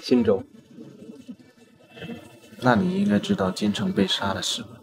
新州。那你应该知道金城被杀的事吧？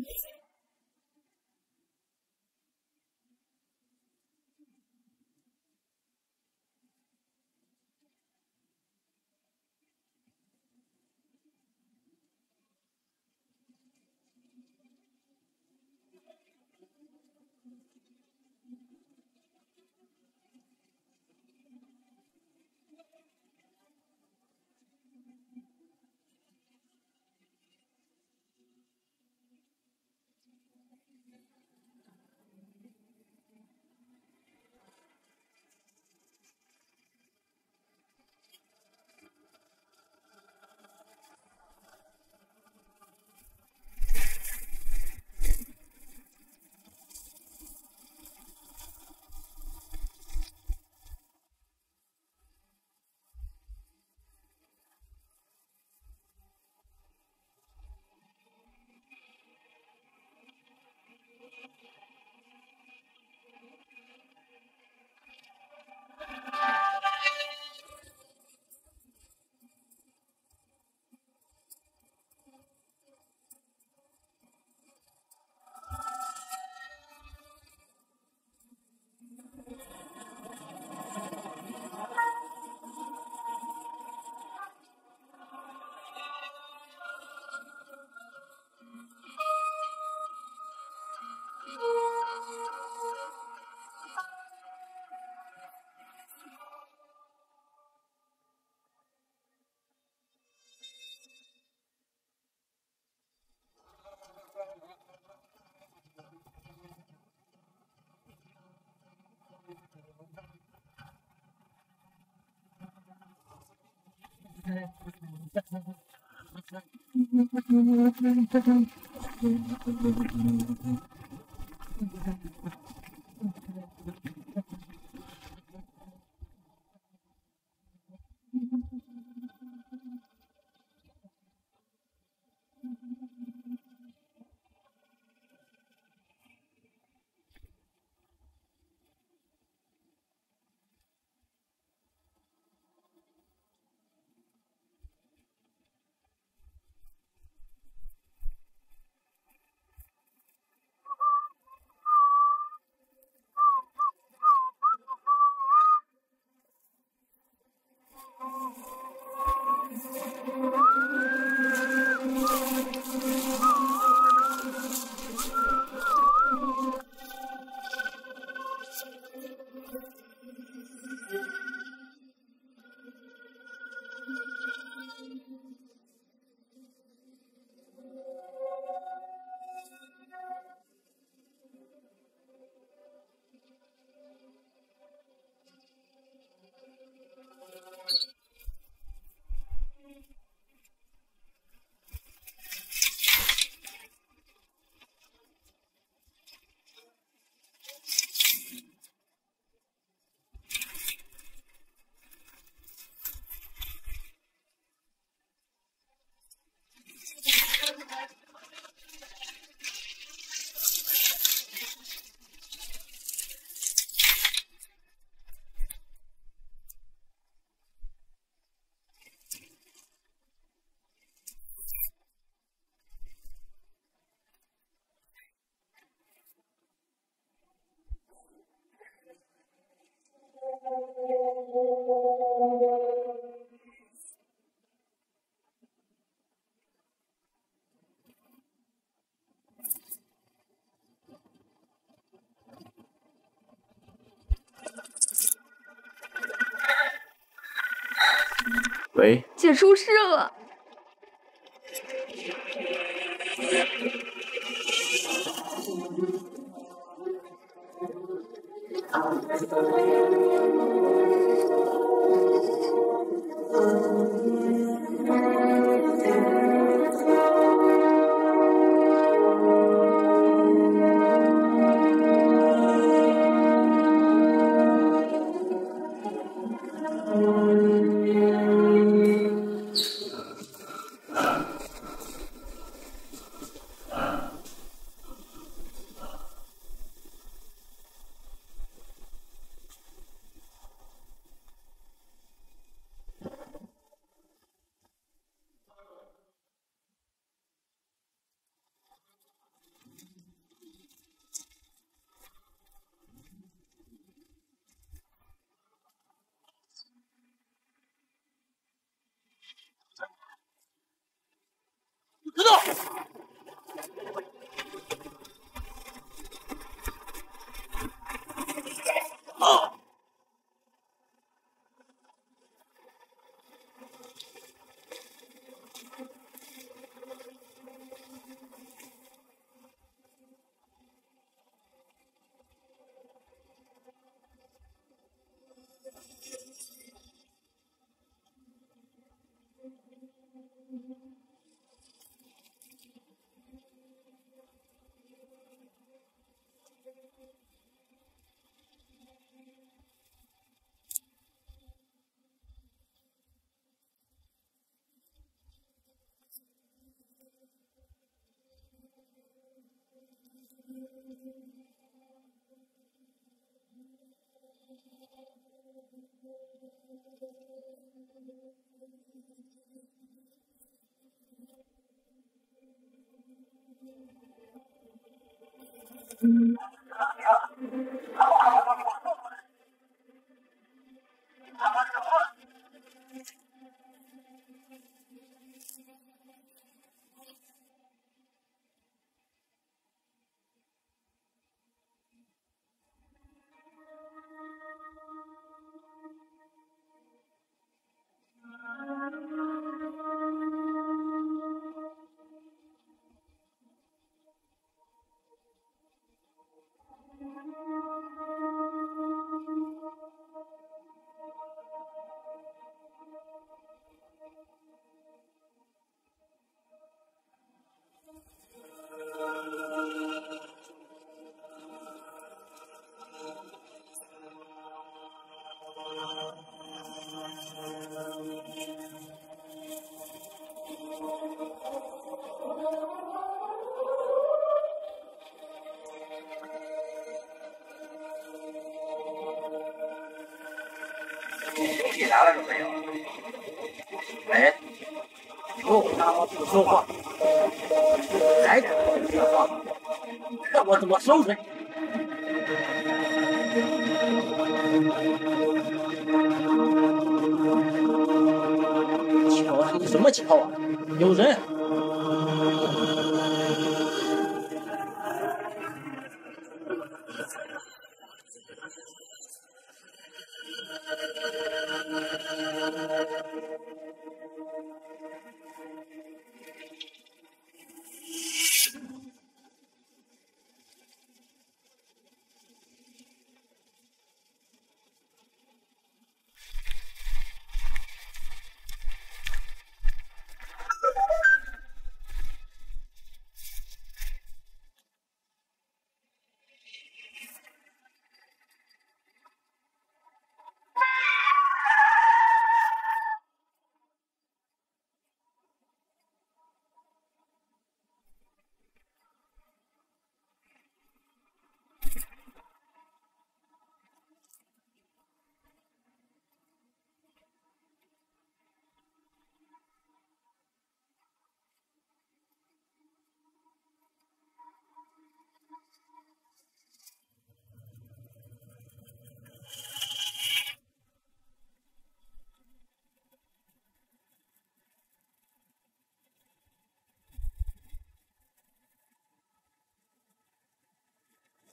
amazing. Thank you. 喂，姐出事了。你 说话，还敢不说话？看我怎么收拾你！瞧你什么瞧啊？有人！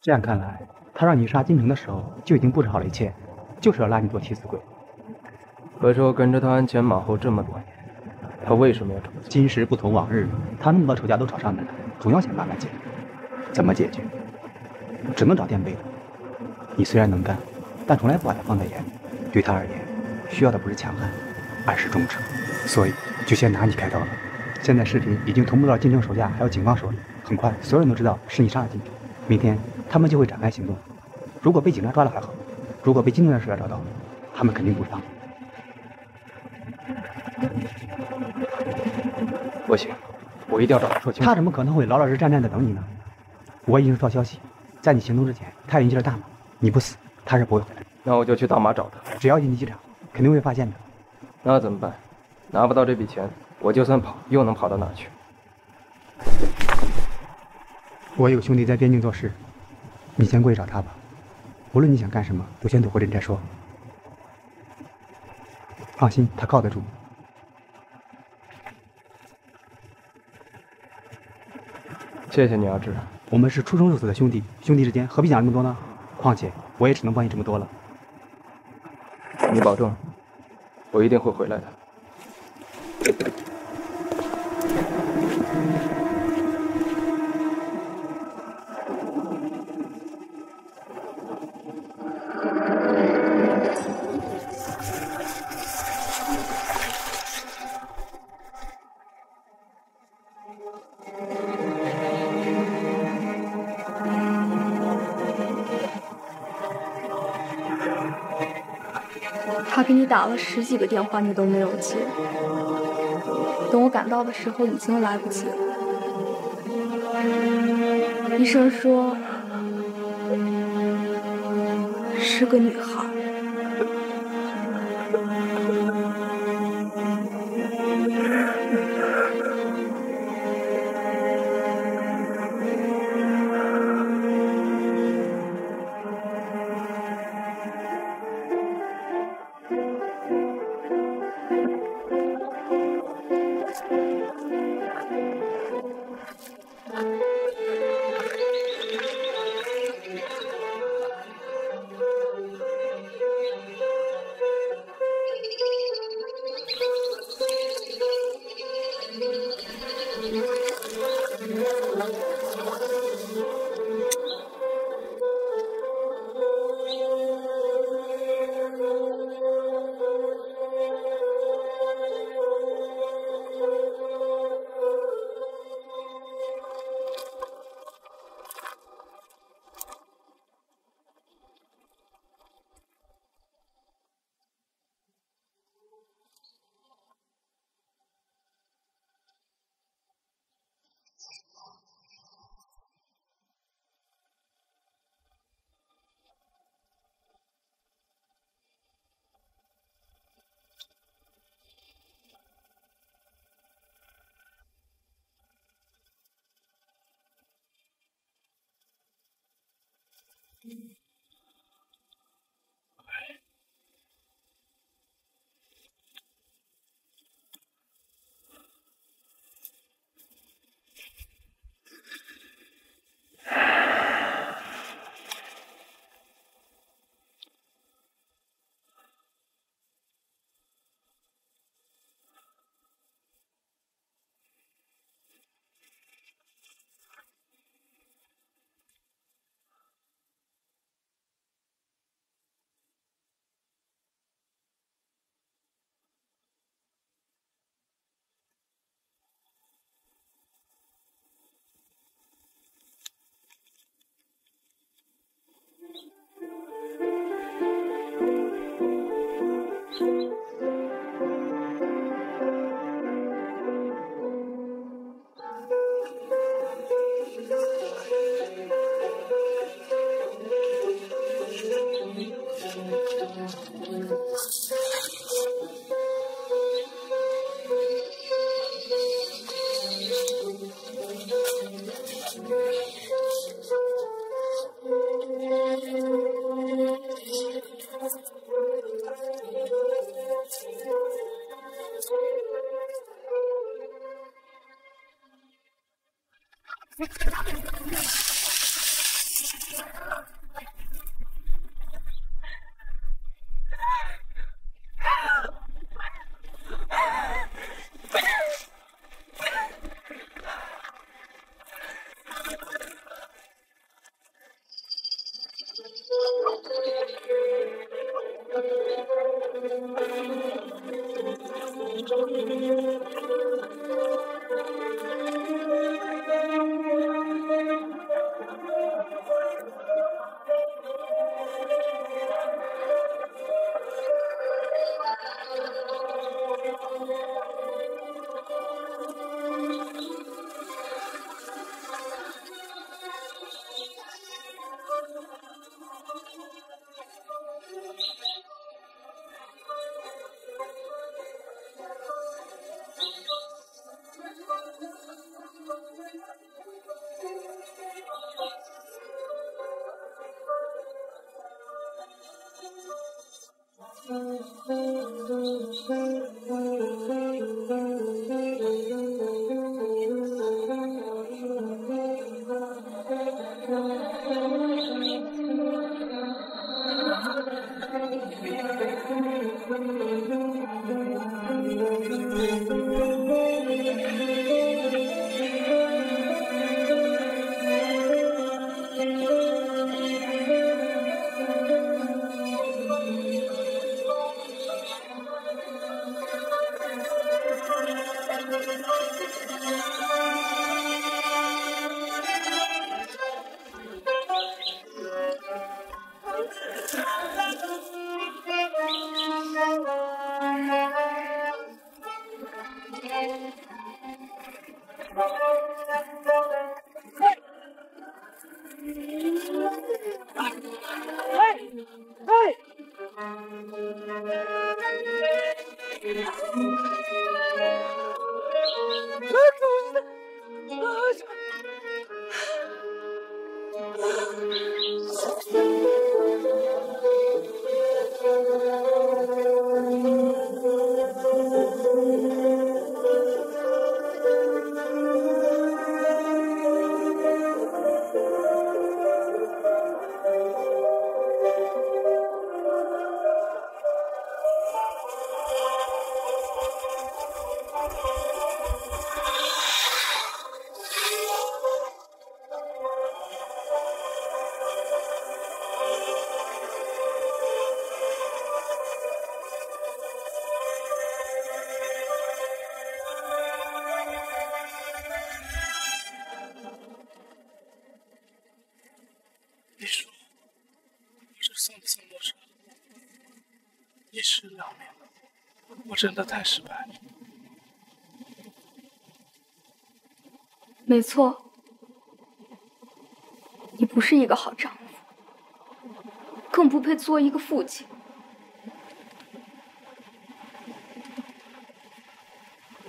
这样看来，他让你杀金城的时候就已经布置好了一切，就是要拉你做替死鬼。可是我跟着他鞍前马后这么多年，他为什么要这么做？今时不同往日，他那么多仇家都找上门来，总要想办法解决。怎么解决？只能找垫背的。你虽然能干，但从来不把他放在眼里。对他而言，需要的不是强悍，而是忠诚。所以就先拿你开刀了。现在视频已经同步到金城手下还有警方手里，很快所有人都知道是你杀了金城。明天他们就会展开行动。如果被警察抓了还好，如果被金城的手下找到，他们肯定不放。不行，我一定要找他说清楚。他怎么可能会老老实站站的等你呢？我已经收到消息，在你行动之前，他已经进了大马。你不死，他是不会回来的。那我就去大马找他。只要进机场，肯定会发现的。那怎么办？拿不到这笔钱，我就算跑，又能跑到哪去？我有兄弟在边境做事，你先过去找他吧。无论你想干什么，都先躲回人再说。放心，他靠得住。谢谢你，阿志。我们是出生入死的兄弟，兄弟之间何必讲那么多呢？况且我也只能帮你这么多了。你保重，我一定会回来的。十几个电话，你都没有接。等我赶到的时候，已经来不及了。医生说是个女孩。你真的太失败了。没错，你不是一个好丈夫，更不配做一个父亲。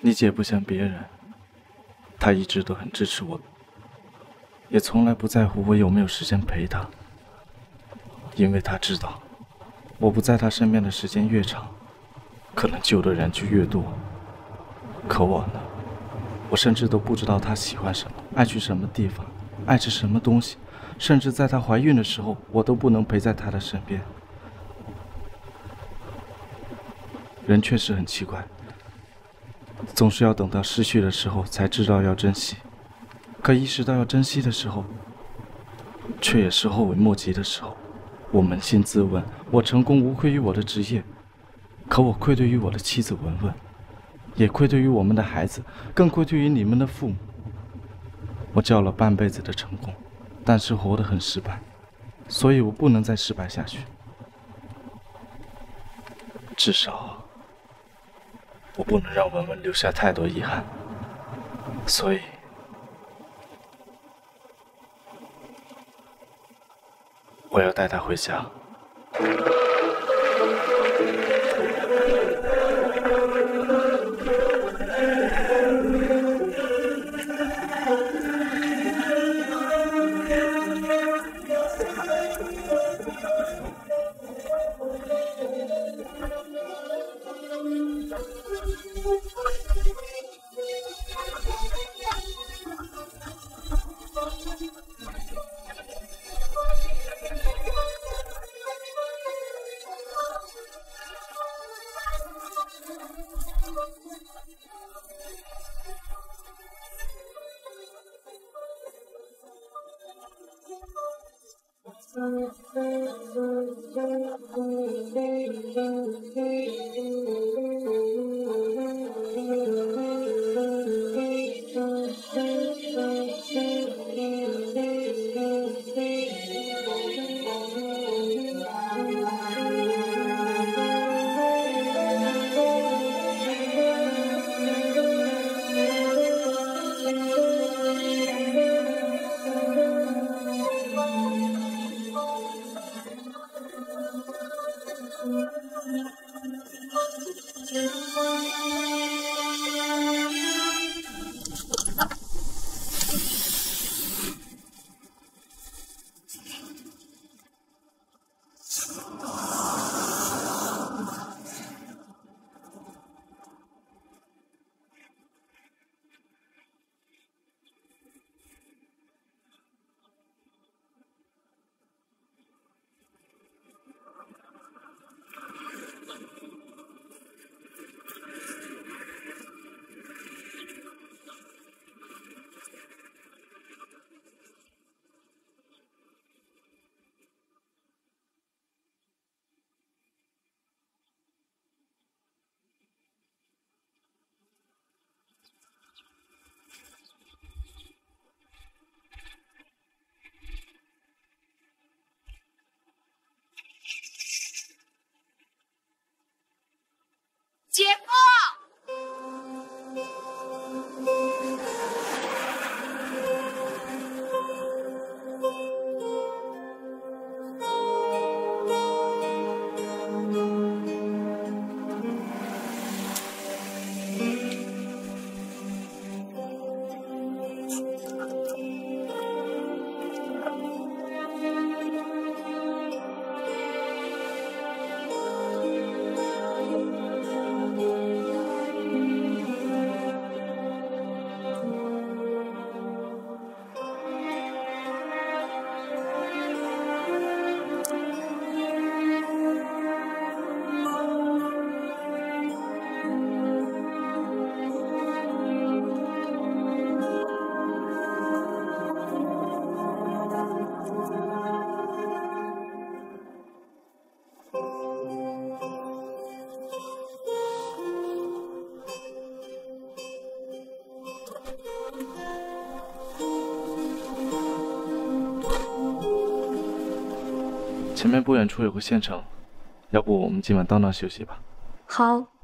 你姐不像别人，她一直都很支持我，也从来不在乎我有没有时间陪她，因为她知道，我不在她身边的时间越长，可能救的人就越多。可我呢，我甚至都不知道她喜欢什么，爱去什么地方，爱吃什么东西，甚至在她怀孕的时候，我都不能陪在她的身边。人确实很奇怪。总是要等到失去的时候才知道要珍惜，可意识到要珍惜的时候，却也是后悔莫及的时候。我扪心自问，我成功无愧于我的职业，可我愧对于我的妻子文文，也愧对于我们的孩子，更愧对于你们的父母。我叫了半辈子的成功，但是活得很失败，所以我不能再失败下去。至少。我不能让文文留下太多遗憾，所以，我要带她回家。Thank you. 前面不远处有个县城，要不我们今晚到那休息吧？好。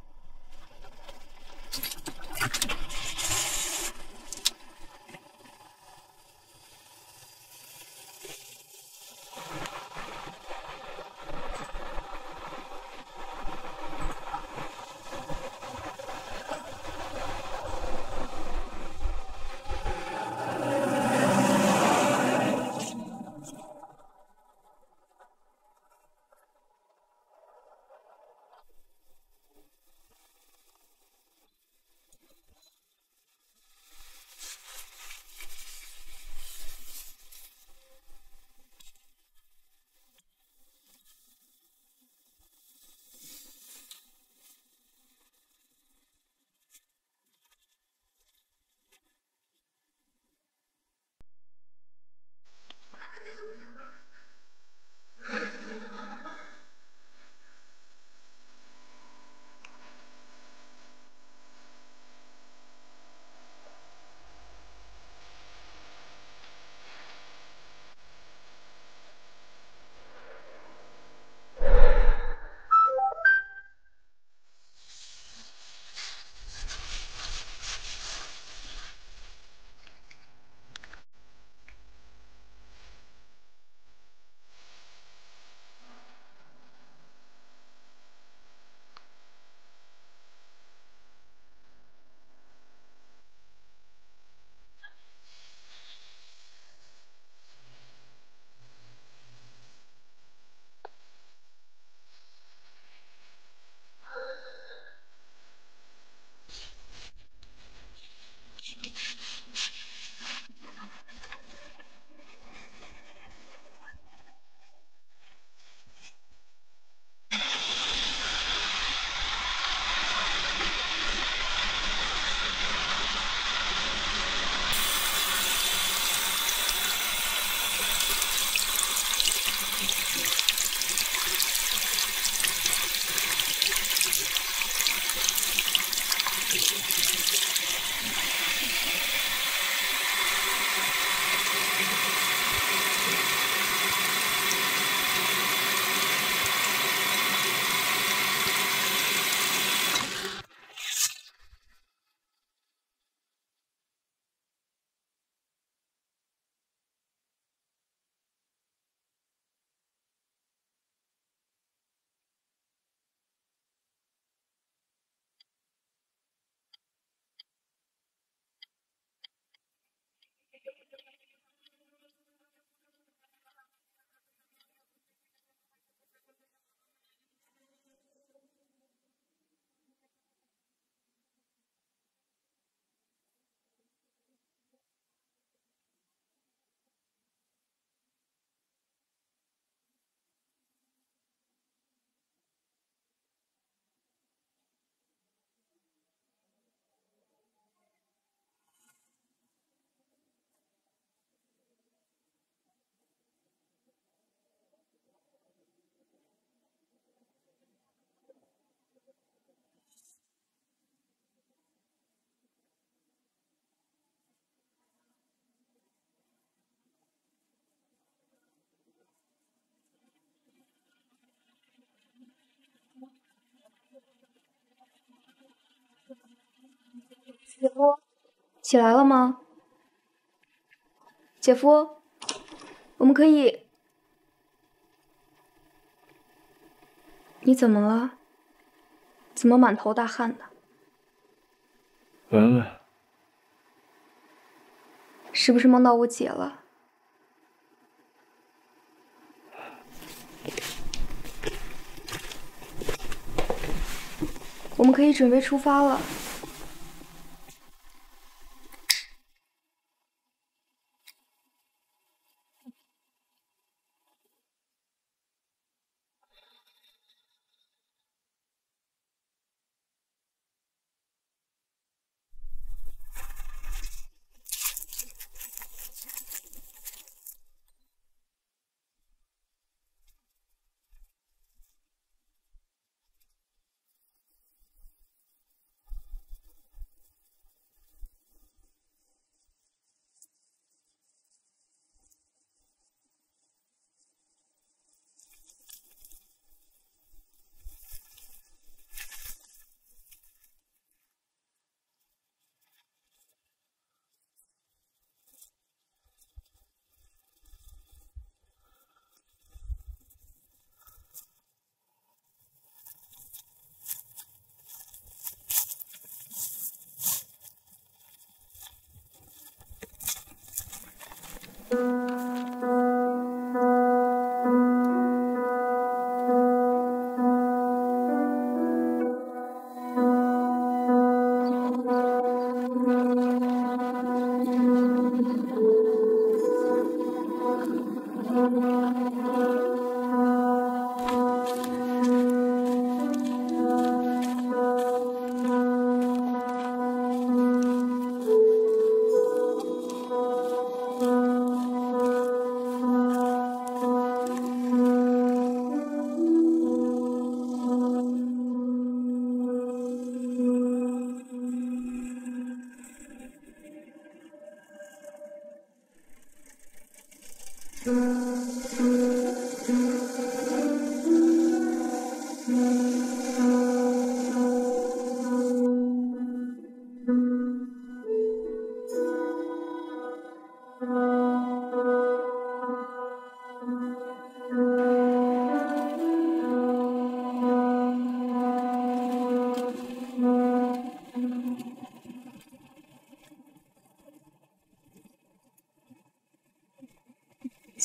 起来了吗？姐夫，我们可以……你怎么了？怎么满头大汗的？文文，是不是梦到我姐了？我们可以准备出发了。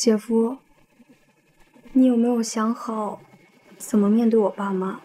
姐夫，你有没有想好怎么面对我爸妈？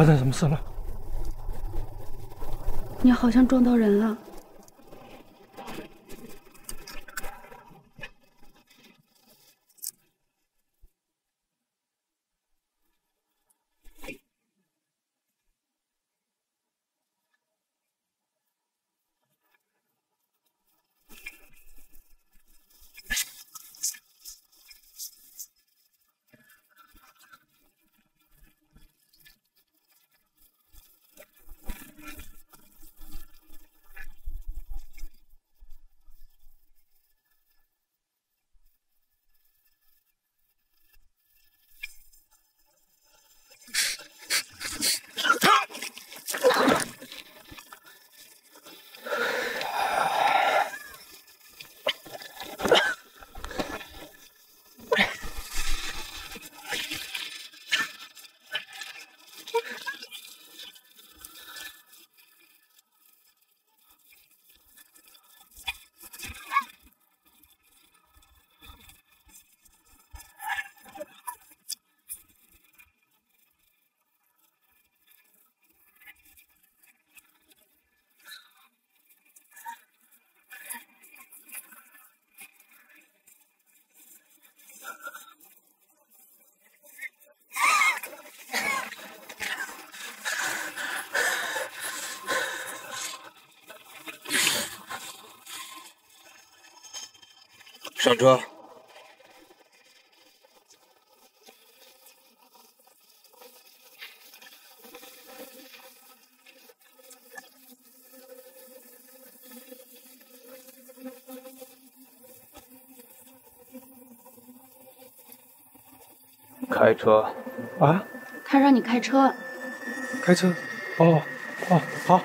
发生什么事了？你好像撞到人了。上车。开车。啊？他让你开车。开车。哦哦好。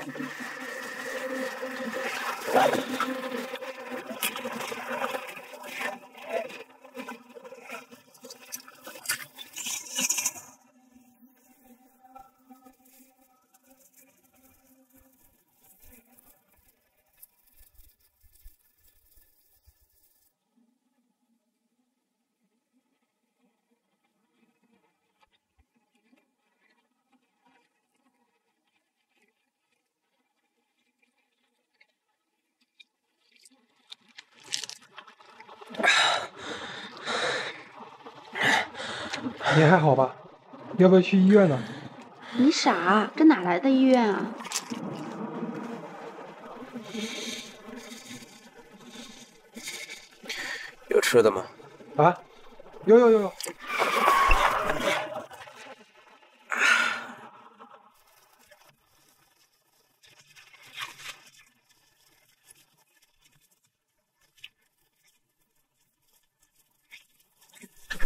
要不要去医院呢？你傻，这哪来的医院啊？有吃的吗？啊，有有有有。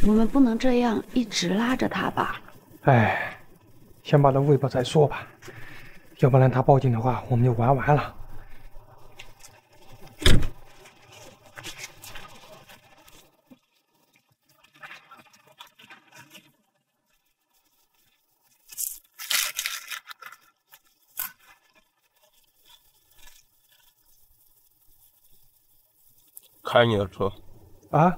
我们不能这样一直拉着他吧？哎，先把他喂饱再说吧，要不然他报警的话，我们就玩完了。开你的车。啊？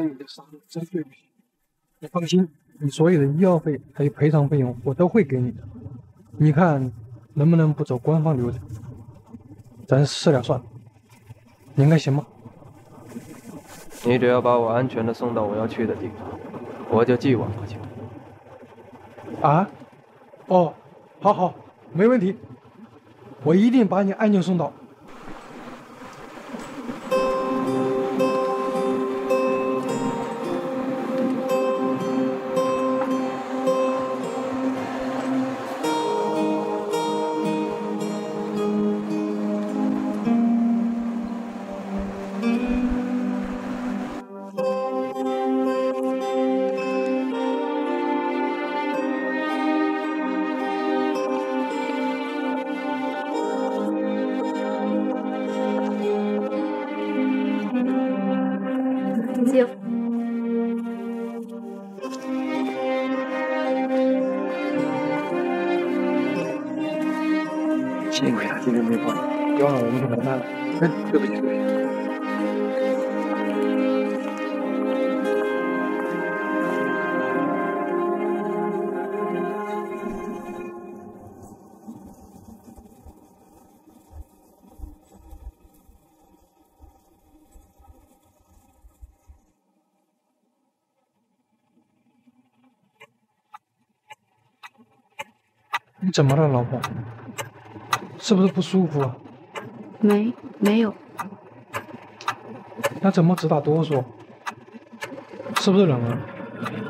你的伤真对不起。你放心，你所有的医药费还有赔偿费用我都会给你的。你看能不能不走官方流程？咱私了算了。你应该行吗？你只要把我安全的送到我要去的地方，我就既往不咎。啊？哦，好好，没问题。我一定把你安全送到。你怎么了，老婆？是不是不舒服啊？没，没有。那怎么只打哆嗦？是不是冷了？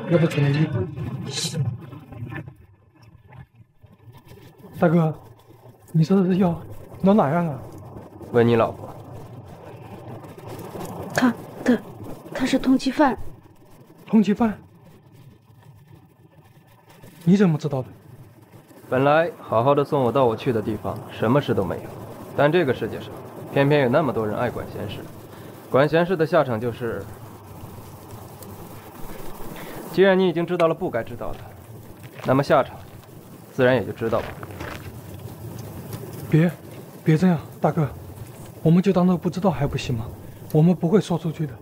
要不穿件衣服？大哥，你这是药能哪样啊？问你老婆。他他他是通缉犯。通缉犯？你怎么知道的？本来好好的送我到我去的地方，什么事都没有。但这个世界上，偏偏有那么多人爱管闲事。管闲事的下场就是……既然你已经知道了不该知道的，那么下场，自然也就知道了。别，别这样，大哥，我们就当做不知道还不行吗？我们不会说出去的。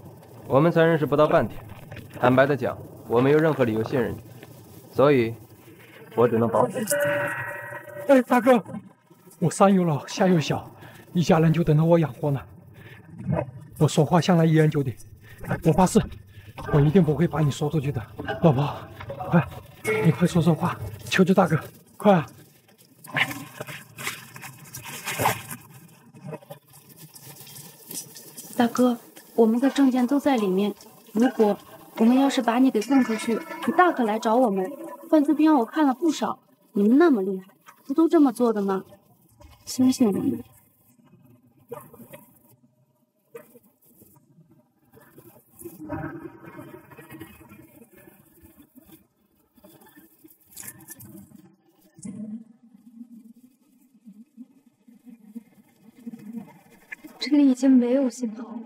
我们才认识不到半天，坦白的讲，我没有任何理由信任你，所以。我只能保你。哎，大哥，我上有老下有小，一家人就等着我养活呢。我说话向来一言九鼎，我发誓，我一定不会把你说出去的，老婆，快，你快说说话，求求大哥，快啊！大哥，我们的证件都在里面。如果我们要是把你给送出去，你大可来找我们。犯罪片我看了不少，你们那么厉害，不都这么做的吗？相信我们。这里已经没有信号，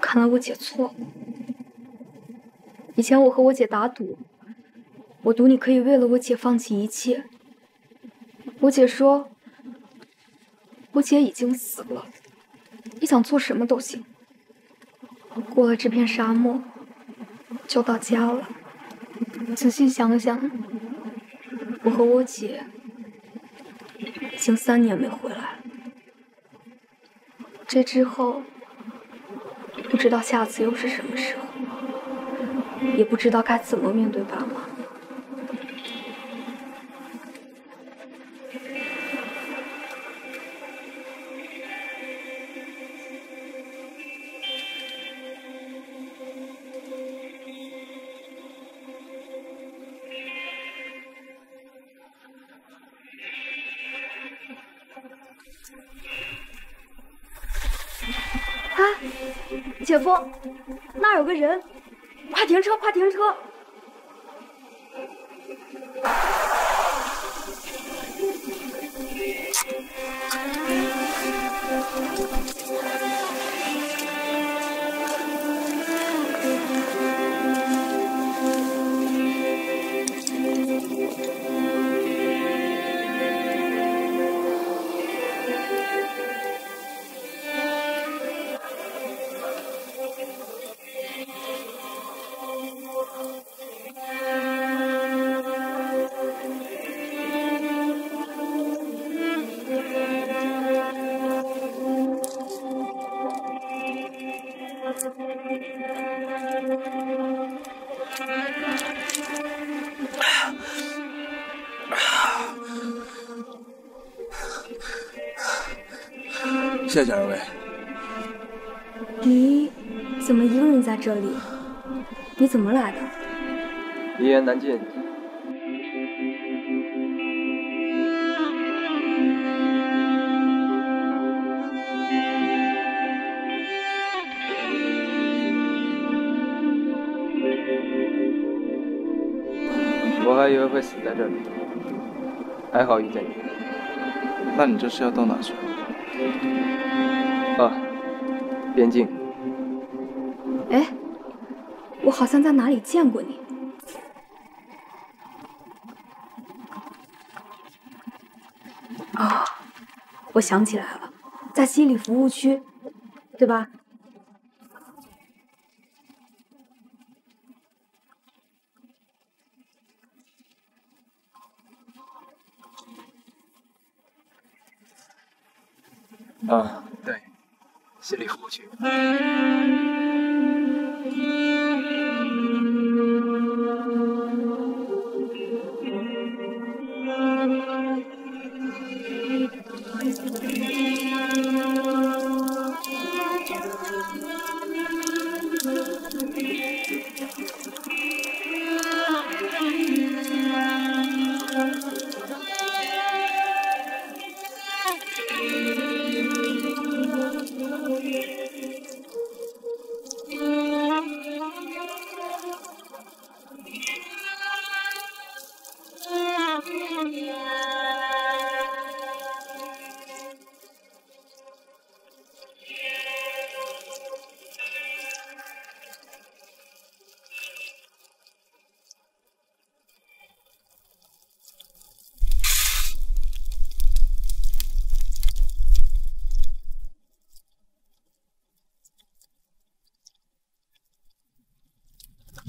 看来我姐错了。以前我和我姐打赌，我赌你可以为了我姐放弃一切。我姐说，我姐已经死了，你想做什么都行。过了这片沙漠，就到家了。仔细想想，我和我姐已经三年没回来了。这之后，不知道下次又是什么时候，也不知道该怎么面对爸妈。姐夫，那儿有个人，停车，快停车！谢谢二位。你怎么一个人在这里？你怎么来的？一言难尽。我还以为会死在这里，还好遇见你。那你这是要到哪去？边境。哎，我好像在哪里见过你。哦，我想起来了，在西里服务区，对吧？啊，对，西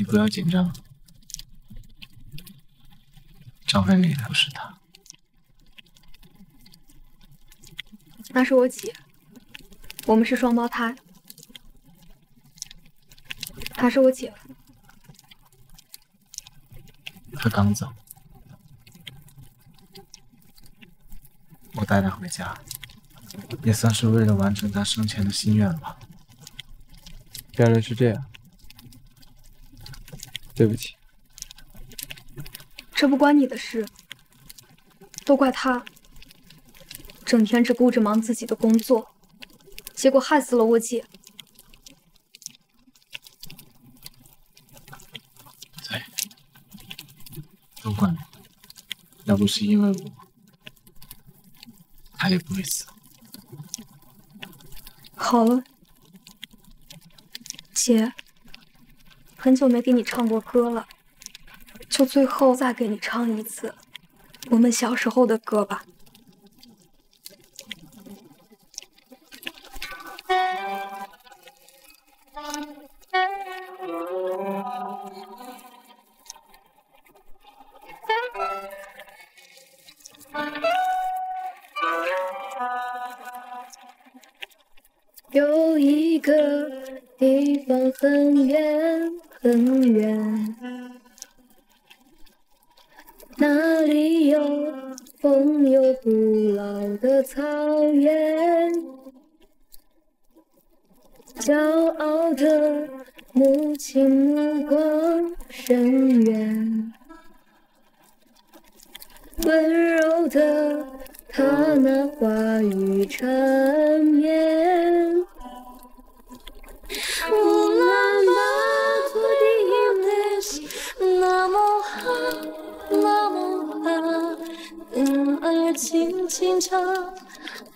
你不要紧张，张飞不是他，那是我姐，我们是双胞胎。他是我姐夫。他刚走，我带他回家，也算是为了完成他生前的心愿吧。原来是这样，对不起。这不关你的事，都怪他，整天只顾着忙自己的工作，结果害死了我姐。对，都怪我，要不是因为我，他也不会死。好了，姐，很久没给你唱过歌了。就最后再给你唱一次我们小时候的歌吧。骄傲的母亲目光深远，温柔的她那话语缠绵。乌兰巴托的那么好。那么好，风儿轻轻唱，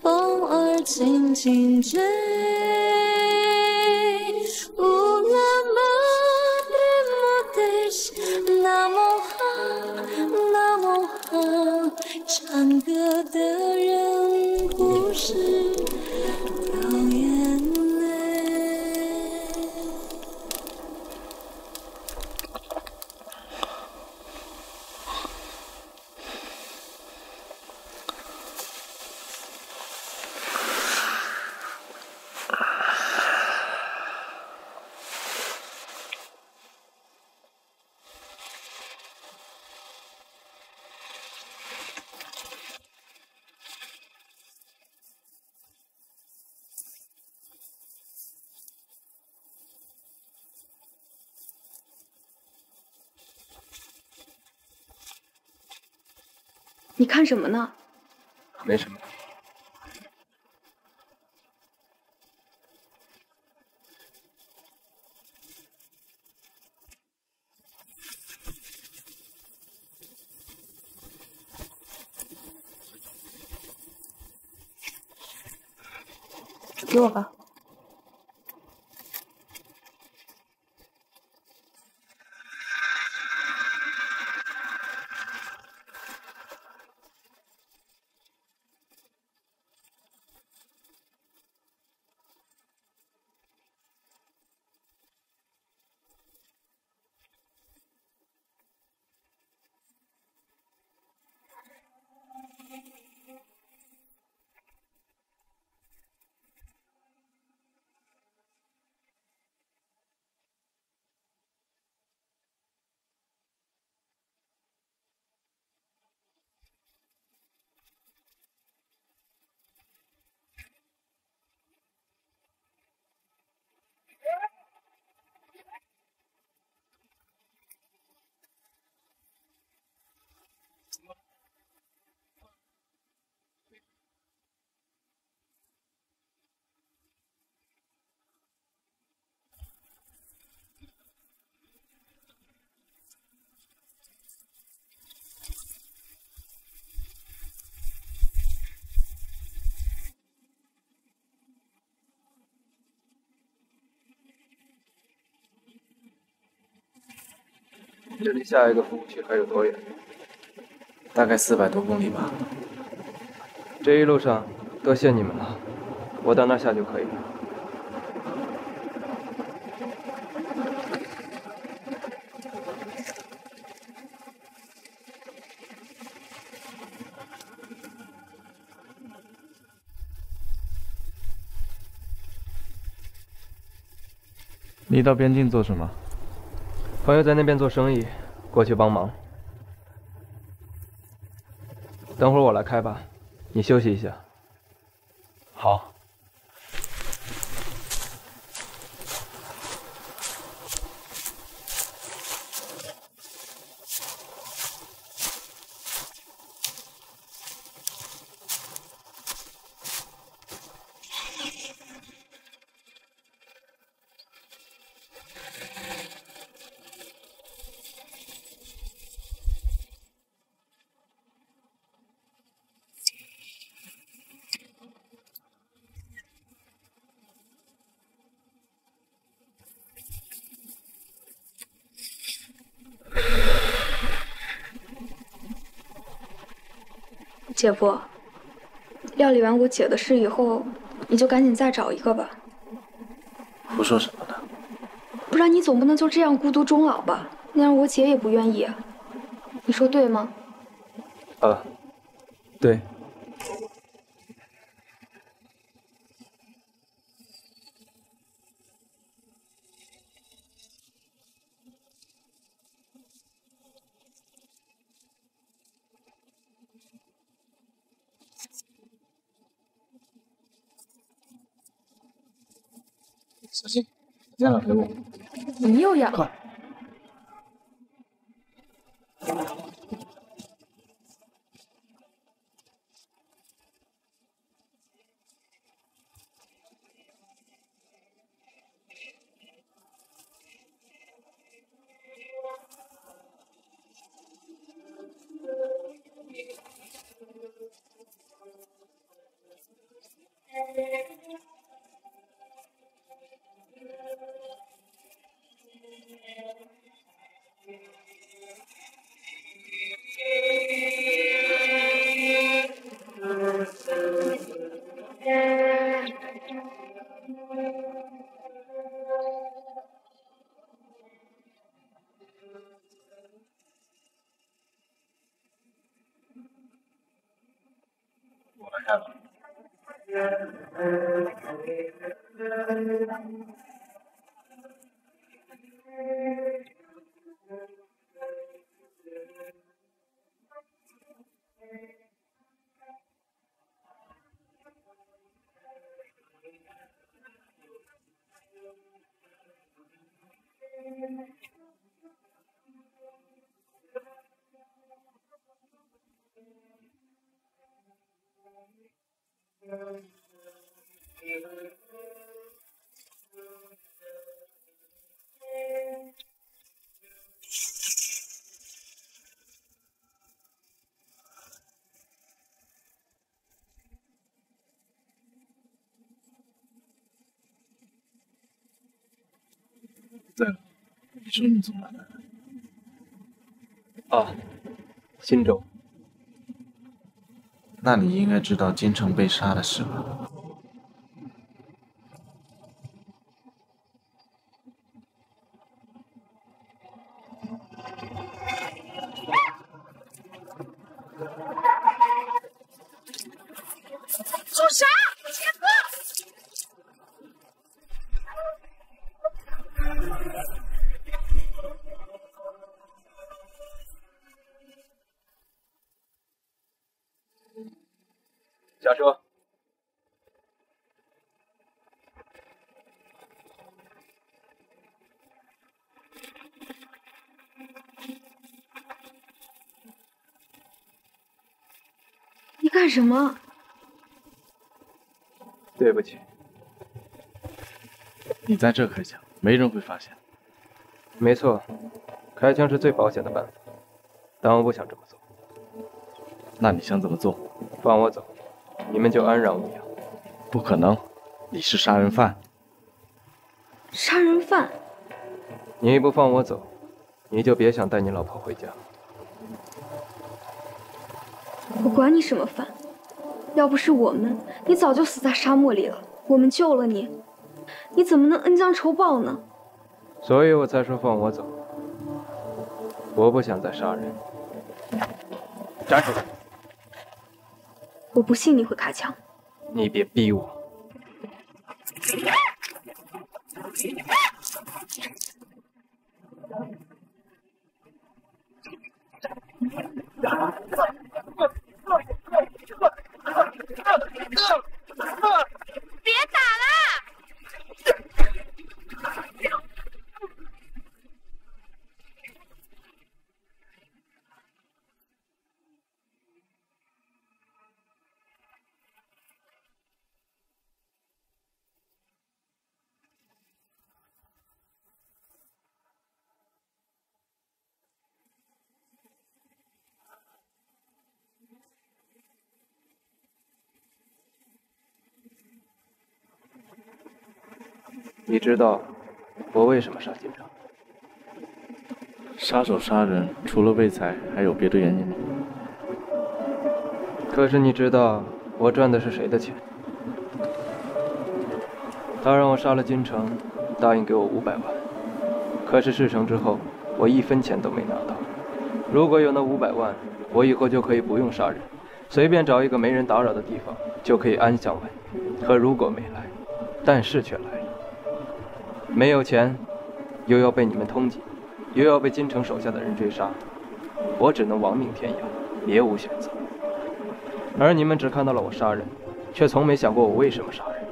风儿轻轻吹。唱歌的人不是。你看什么呢？没什么。给我吧。这离下一个服务区还有多远？大概四百多公里吧。这一路上多谢你们了我到那下就可以了。你到边境做什么？朋友在那边做生意，过去帮忙。等会儿我来开吧，你休息一下。姐夫，料理完我姐的事以后，你就赶紧再找一个吧。胡说什么呢？不然你总不能就这样孤独终老吧？那样我姐也不愿意。你说对吗？呃，对。小心，这样给我。你又要？快！我来对了，你说你从哪来？啊，新州。那你应该知道金城被杀的事吧？住手！姐夫！下车。你干什么？对不起，你在这开枪，没人会发现。没错，开枪是最保险的办法，但我不想这么做。那你想怎么做？放我走，你们就安然无恙。不可能，你是杀人犯。杀人犯？你不放我走，你就别想带你老婆回家。我管你什么犯，要不是我们你早就死在沙漠里了我们救了你你怎么能恩将仇报呢？所以我才说放我走我不想再杀人。站住我不信你会开枪。你别逼我。别打了！你知道我为什么杀金城？杀手杀人，除了为财，还有别的原因吗？可是你知道我赚的是谁的钱？他让我杀了金城，答应给我五百万。可是事成之后，我一分钱都没拿到。如果有那五百万，我以后就可以不用杀人，随便找一个没人打扰的地方就可以安享晚年。可如果没来，但是却来了。没有钱，又要被你们通缉，又要被金城手下的人追杀，我只能亡命天涯，别无选择。而你们只看到了我杀人，却从没想过我为什么杀人。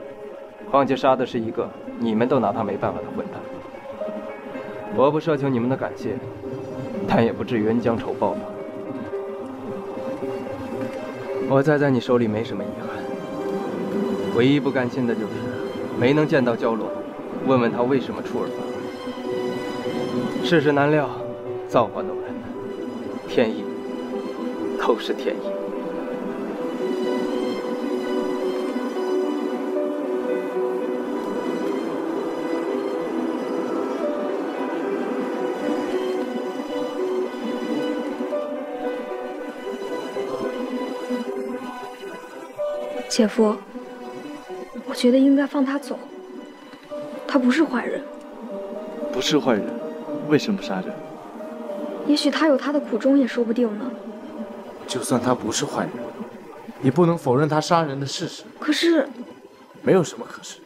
况且杀的是一个你们都拿他没办法的混蛋。我不奢求你们的感谢，但也不至于恩将仇报吧。我栽在你手里没什么遗憾，唯一不甘心的就是没能见到蛟龙，问问他为什么出尔反尔。世事难料，造化弄人，天意都是天意。姐夫，我觉得应该放他走。他不是坏人，不是坏人，为什么杀人？也许他有他的苦衷也说不定呢。就算他不是坏人，你不能否认他杀人的事实。可是，没有什么可是。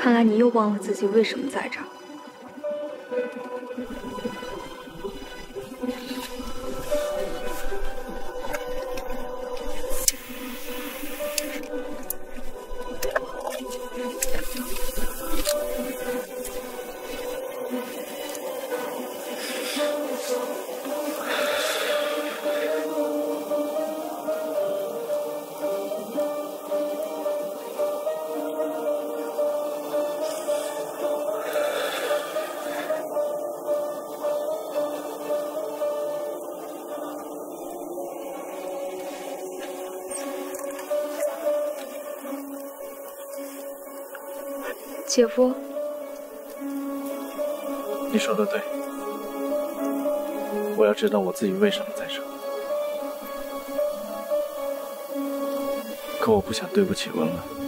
看来你又忘了自己为什么在这儿。姐夫，你说的对，我要知道我自己为什么在这。可我不想对不起文文。